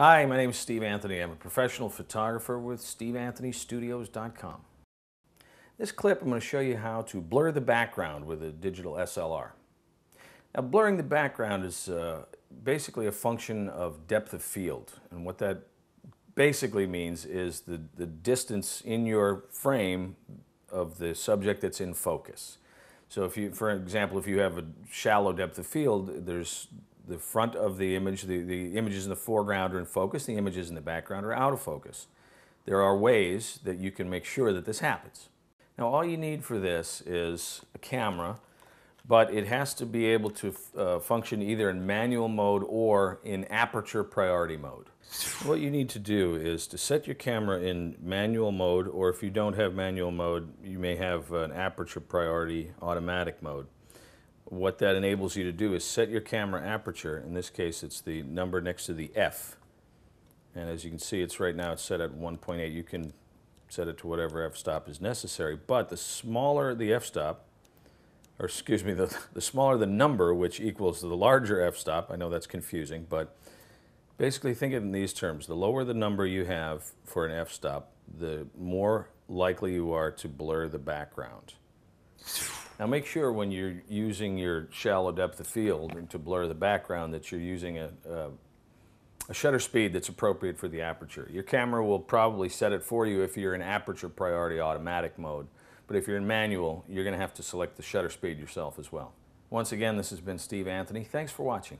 Hi, my name is Steve Anthony. I'm a professional photographer with SteveAnthonyStudios.com. This clip I'm going to show you how to blur the background with a digital SLR. Now blurring the background is uh, basically a function of depth of field and what that basically means is the, the distance in your frame of the subject that's in focus. So if you, for example, if you have a shallow depth of field, there's the front of the image, the, the images in the foreground are in focus, the images in the background are out of focus. There are ways that you can make sure that this happens. Now all you need for this is a camera, but it has to be able to uh, function either in manual mode or in aperture priority mode. What you need to do is to set your camera in manual mode, or if you don't have manual mode, you may have an aperture priority automatic mode what that enables you to do is set your camera aperture. In this case, it's the number next to the F. And as you can see, it's right now it's set at 1.8. You can set it to whatever f-stop is necessary. But the smaller the f-stop, or excuse me, the, the smaller the number, which equals the larger f-stop, I know that's confusing, but basically think of it in these terms. The lower the number you have for an f-stop, the more likely you are to blur the background. Now make sure when you're using your shallow depth of field to blur the background that you're using a, a, a, shutter speed that's appropriate for the aperture. Your camera will probably set it for you if you're in aperture priority automatic mode, but if you're in manual, you're going to have to select the shutter speed yourself as well. Once again, this has been Steve Anthony. Thanks for watching.